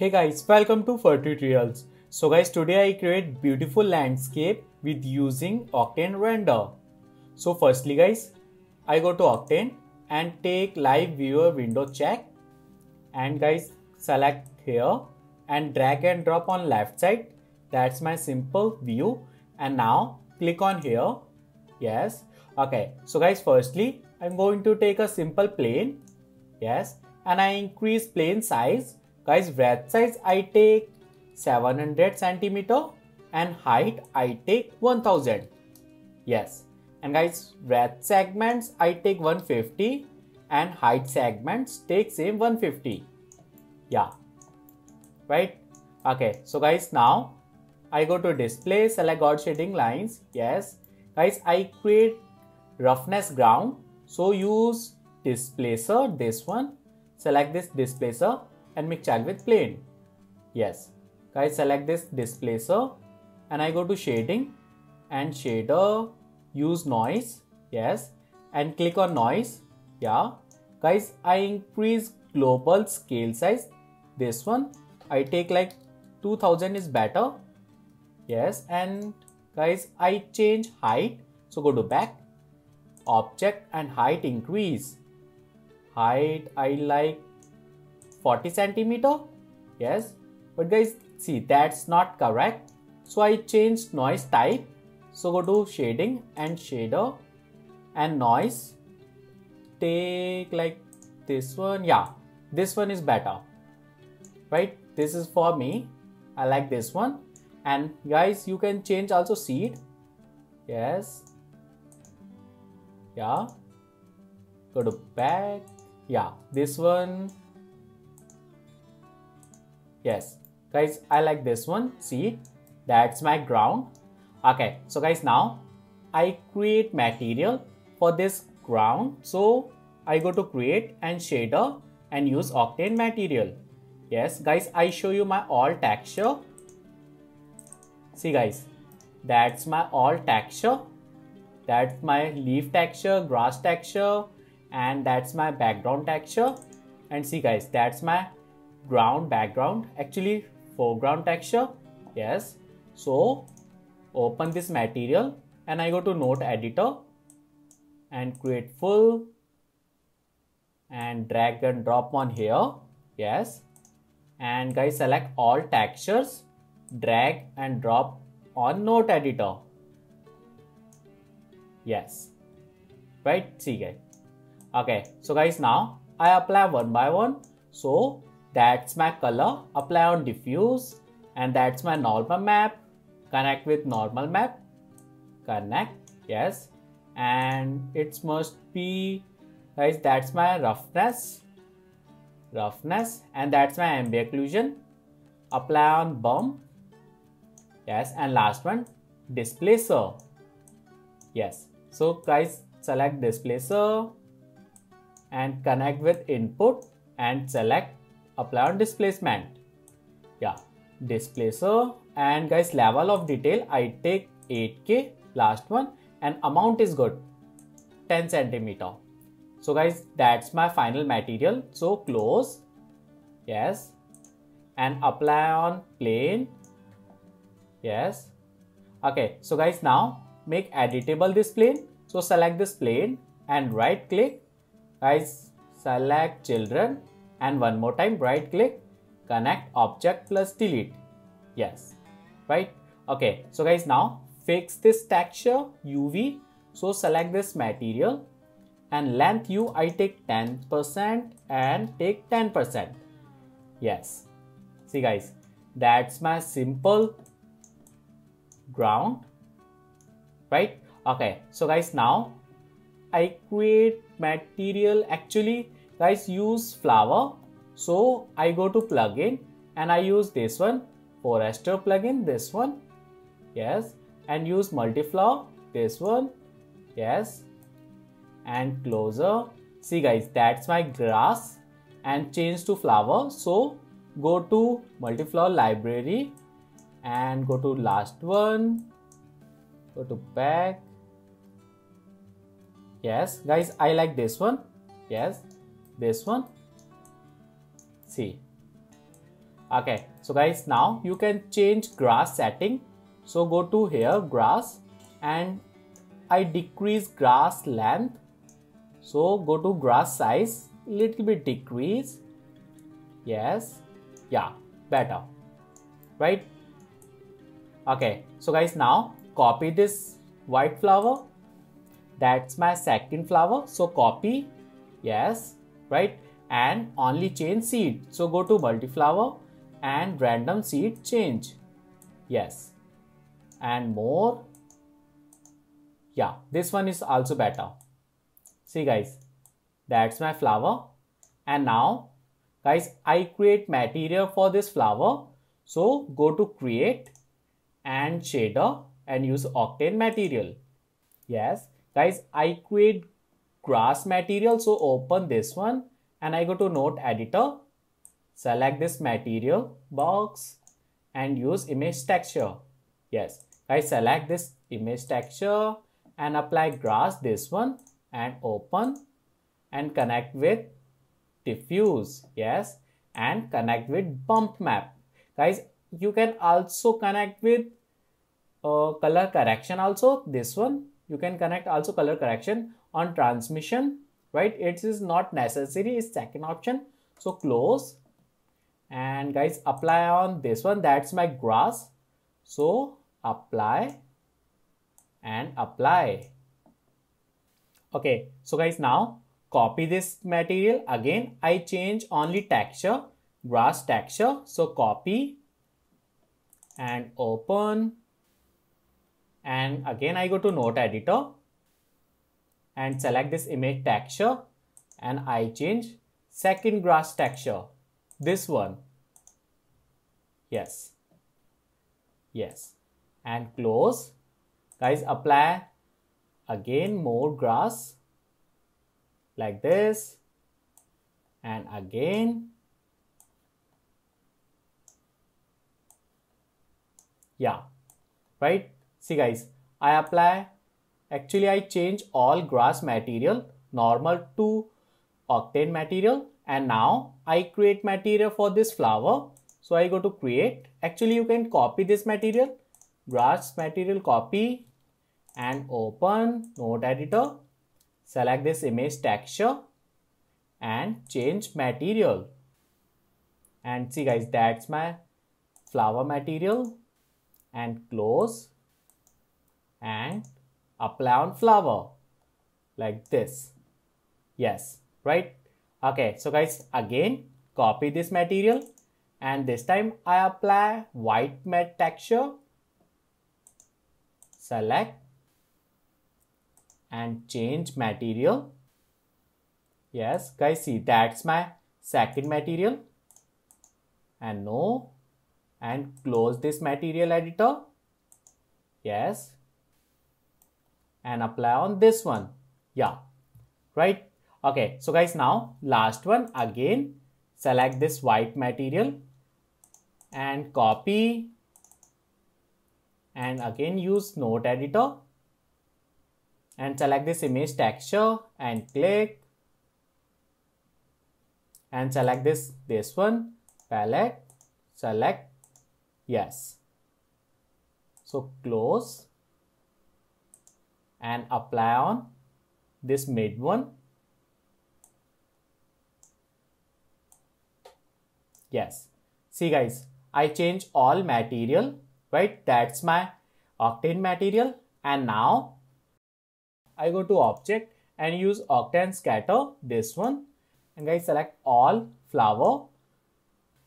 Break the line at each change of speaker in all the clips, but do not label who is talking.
Hey guys, welcome to Fattu Tutorials. So guys, today I create beautiful landscape with using Octane Render. So firstly guys, I go to Octane and take live viewer window check and guys select here and drag and drop on left side. That's my simple view and now click on here. Yes. Okay. So guys, firstly, I'm going to take a simple plane. Yes. And I increase plane size Guys, breadth size I take 700 centimeter and height I take 1000. Yes. And guys, breadth segments I take 150 and height segments take same 150. Yeah. Right. Okay. So guys, now I go to display, select Gouraud shading lines. Yes. Guys, I create roughness ground. So use displacer, this one. Select this displacer and make child with plane. Yes. Guys, select this displacer and I go to shading and shader, use noise. Yes. And click on noise. Yeah. Guys, I increase global scale size. This one, I take like 2000 is better. Yes. And guys, I change height. So go to back, object and height increase. Height, I like 40 centimeter? Yes. But guys see that's not correct. So I changed noise type. So go to shading and shader and noise. Take like this one. Yeah this one is better. Right? This is for me. I like this one. And guys you can change also seed. Yes. Yeah. Go to back. Yeah this one yes. Guys i like this one. See? That's my ground. Okay. So guys now i create material for this ground. So i go to create and shader and use octane material. Yes. Guys i show you my all texture. See guys? That's my all texture. That's my leaf texture grass texture and that's my background texture. And see guys? That's my ground background. Actually foreground texture yes. So open this material and I go to node editor and create full and drag and drop on here yes. And guys select all textures drag and drop on node editor yes. Right? See guys. Okay. So guys now I apply one by one. So that's my color. Apply on diffuse and that's my normal map. Connect with normal map. Connect. Yes. And it must be guys that's my roughness. Roughness and that's my ambient occlusion. Apply on bump. Yes. And last one displacer. Yes. So guys select displacer and connect with input and select apply on displacement. Yeah displacer. And guys level of detail i take 8k last one and amount is good 10 centimeter. So guys that's my final material. So close yes. And apply on plane yes. Okay so guys now make editable this plane. So select this plane and right click. Guys select children and one more time right click connect object plus delete. Yes. Right? Okay. So guys now fix this texture uv so select this material. And length u i take 10% and take 10% yes. See guys that's my simple ground. Right? Okay. So guys now i create material actually guys use flower. So I go to plugin and I use this one. For forester plugin this one. Yes. And use multiflower this one. Yes. And closer. See guys that's my grass. And change to flower. So go to multiflower library and go to last one. Go to back. Yes. Guys i like this one. Yes this one. See okay so guys now you can change grass setting. So go to here grass and I decrease grass length. So go to grass size little bit decrease. Yes yeah better right? Okay so guys now copy this white flower. That's my second flower so copy. Yes right? And only change seed. So go to multi-flower and random seed change. Yes. And more. Yeah this one is also better. See guys that's my flower. And now guys I create material for this flower. So go to create and shader and use octane material. Yes guys I create grass material so open this one and I go to node editor select this material box and use image texture. Yes I select this image texture and apply grass this one and open and connect with diffuse yes and connect with bump map. Guys you can also connect with uh, color correction also. This one you can connect also color correction on transmission right? It is not necessary. It's second option. So close. And guys apply on this one. That's my grass. So apply and apply. Okay. So guys now copy this material. Again i change only texture grass texture. So copy and open. And again i go to node editor and select this image texture and I change second grass texture. This one. Yes. Yes. And close. Guys apply again more grass like this. And again. Yeah. Right? See guys I apply Actually, I change all grass material normal to octane material and now I create material for this flower. So I go to create. Actually, you can copy this material, grass material copy and open node editor. Select this image texture and change material. And see guys, that's my flower material and close and apply on flower like this. Yes right? Okay so guys again copy this material and this time I apply white matte texture. Select and change material. Yes guys see that's my second material. And no and close this material editor. Yes and apply on this one. Yeah. Right? Okay. So guys now last one. Again select this white material and copy and again use node editor and select this image texture and click and select this this one palette select yes. So close and apply on this mid one. Yes. See guys, I change all material, right? That's my octane material. And now I go to object and use octane scatter this one. And guys select all flower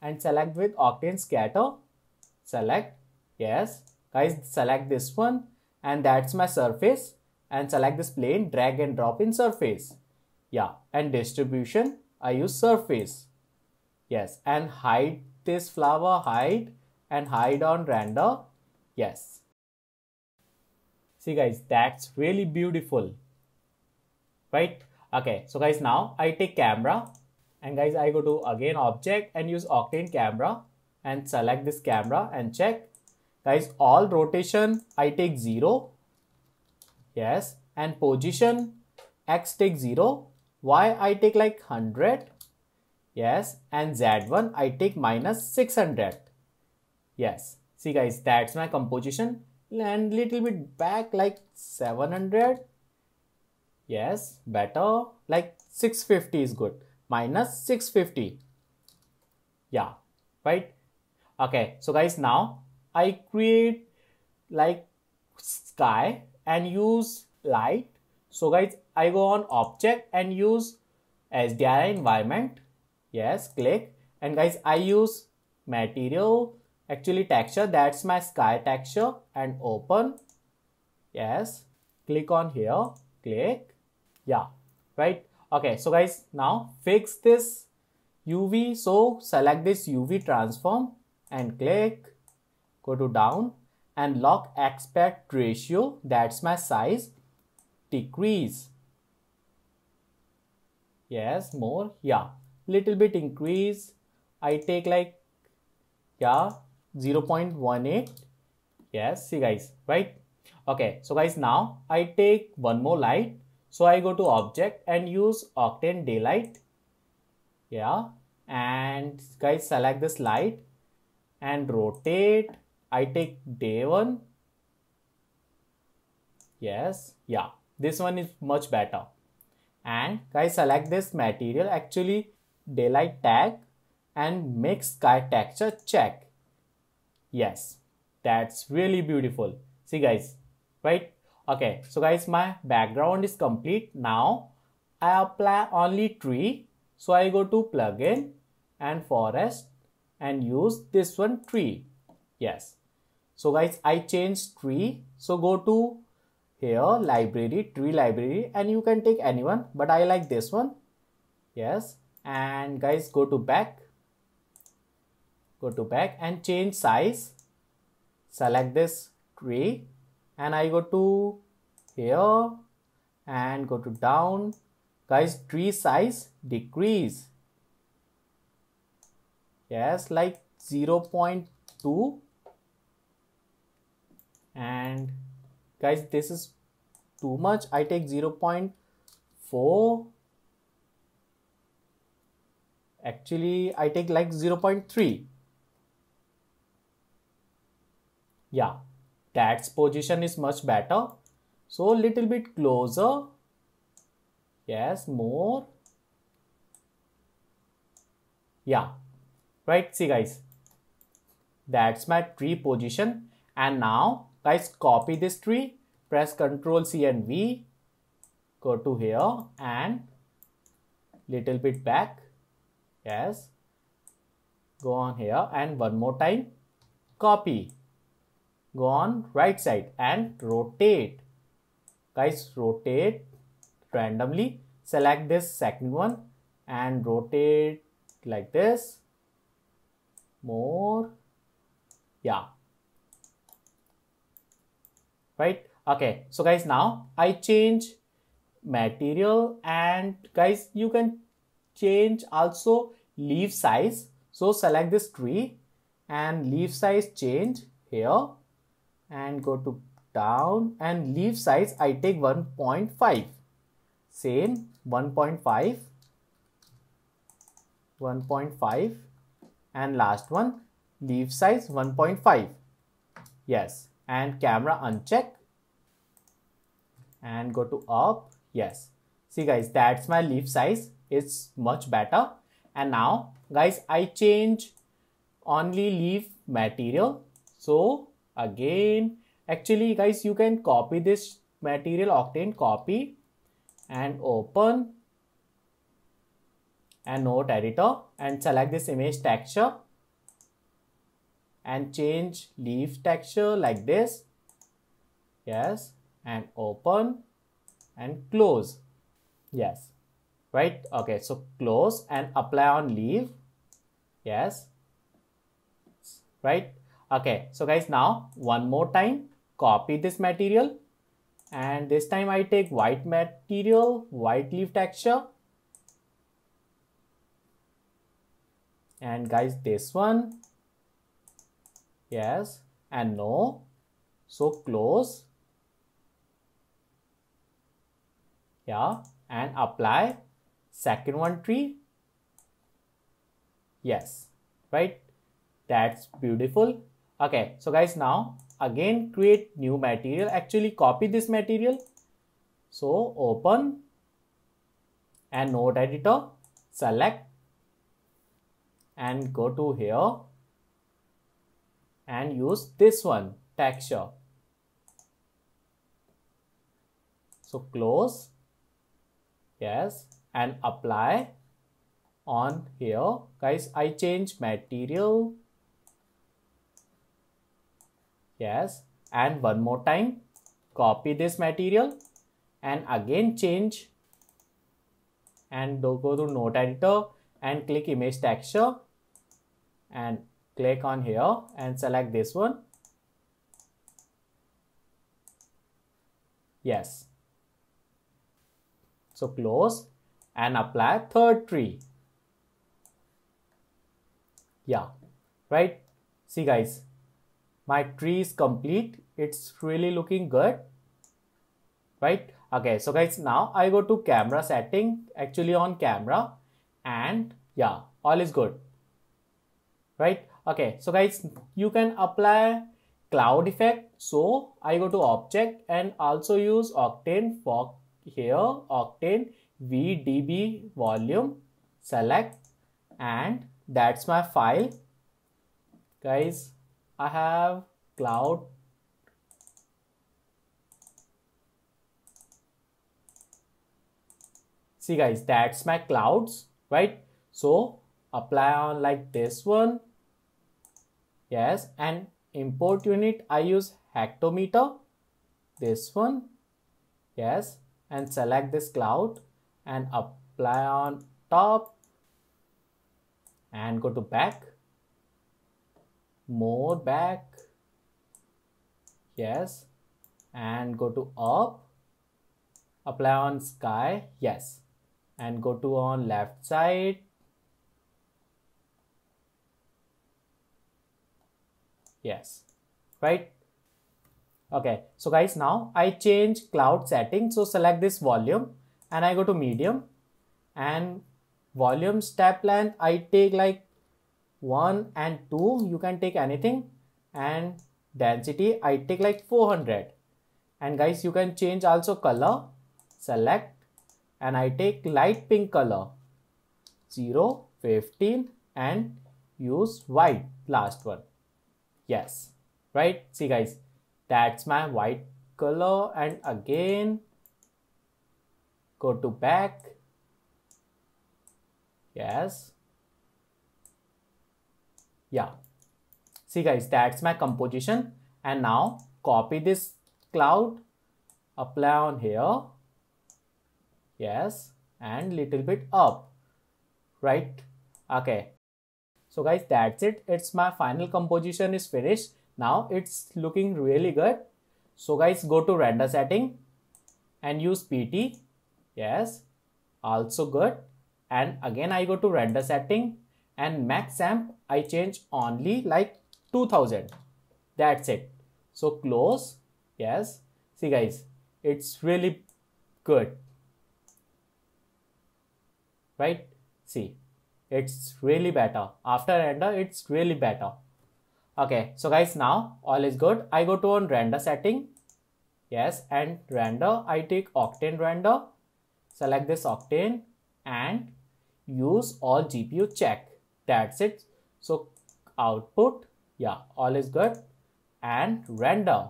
and select with octane scatter. Select yes. Guys select this one and that's my surface and select this plane, drag and drop in surface. Yeah, and distribution, I use surface. Yes, and hide this flower, hide and hide on render. Yes. See guys, that's really beautiful. Right? Okay, so guys, now I take camera and guys, I go to again object and use Octane camera and select this camera and check. Guys, all rotation I take 0 yes. And position? X take 0 y I take like 100 yes. And z1 I take minus 600 yes. See guys that's my composition. And little bit back like 700 yes. Better. Like 650 is good. Minus 650 yeah. Right? Okay. So guys now I create like sky and use light. So guys I go on object and use HDRI environment. Yes click. And guys I use material. Actually texture that's my sky texture. And open. Yes. Click on here. Click. Yeah. Right? Okay so guys now fix this UV so select this UV transform and click. Go to down and log aspect ratio that's my size decrease. Yes more yeah. Little bit increase I take like yeah 0.18 yes see guys right? Okay so guys now I take one more light. So I go to object and use octane daylight. Yeah and guys select this light and rotate I take day one? Yes yeah. This one is much better. And guys select this material. Actually daylight tag and make sky texture check. Yes that's really beautiful. See guys right? Okay so guys my background is complete. Now i apply only tree. So i go to plugin and forest and use this one tree. Yes so guys i change tree. So go to here library tree library and you can take anyone but i like this one. Yes. And guys go to back. Go to back and change size. Select this tree. And I go to here and go to down. Guys tree size decrease. Yes like 0 0.2 and guys this is too much. I take 0 0.4 actually I take like 0 0.3 yeah that's position is much better. So little bit closer. Yes more. Yeah right? See guys that's my tree position. And now guys copy this tree press ctrl c and v go to here and little bit back yes go on here and one more time copy go on right side and rotate guys rotate randomly select this second one and rotate like this more yeah right? Okay so guys now i change material and guys you can change also leaf size. So select this tree and leaf size change here and go to down and leaf size I take 1.5 same 1.5 1.5 and last one leaf size 1.5 yes and camera uncheck. And go to up. Yes. See guys that's my leaf size. It's much better. And now guys I change only leaf material. So again actually guys you can copy this material octane copy and open. And node editor. And select this image texture and change leaf texture like this. Yes and open and close. Yes right? Okay so close and apply on leaf. Yes right? Okay so guys now one more time copy this material. And this time I take white material white leaf texture. And guys this one yes. And no. So close. Yeah. And apply. Second one tree. Yes. Right? That's beautiful. Okay. So guys now again create new material. Actually copy this material. So open. And node editor. Select. And go to here and use this one texture. So close yes and apply on here. Guys I change material. Yes and one more time copy this material and again change. And go to node editor and click image texture. And click on here and select this one. Yes. So close and apply third tree. Yeah right? See guys my tree is complete. It's really looking good right? Okay so guys now i go to camera setting actually on camera and yeah all is good right okay so guys you can apply cloud effect. So i go to object and also use octane for here octane vdb volume select and that's my file. Guys i have cloud. See guys that's my clouds right? So apply on like this one yes and import unit i use hectometer. This one. Yes and select this cloud and apply on top. And go to back. More back. Yes and go to up. Apply on sky. Yes and go to on left side yes. Right? Okay. So guys now i change cloud setting so select this volume and i go to medium. And volume step length i take like 1 and 2 you can take anything. And density i take like 400 and guys you can change also color. Select. And I take light pink color. 0, 15 and use white last one. Yes, right? See guys, that's my white color. And again go to back. Yes. Yeah. See guys, that's my composition. And now copy this cloud, apply on here. Yes. And little bit up. Right? Okay so guys that's it. It's my final composition is finished. Now it's looking really good. So guys go to render setting and use pt yes also good. And again i go to render setting and max amp i change only like 2000 that's it. So close. Yes. See guys it's really good. Right? See it's really better. After render it's really better. Okay so guys now all is good. I go to on render setting. Yes and render i take octane render. Select this octane and use all gpu check. That's it. So output yeah all is good. And render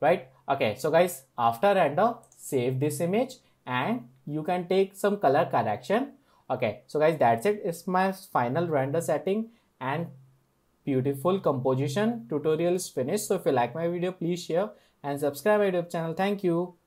right? Okay so guys after render save this image and you can take some color correction okay so guys that's it. It's my final render setting and beautiful composition. Tutorial is finished. So if you like my video please share and subscribe my youtube channel. Thank you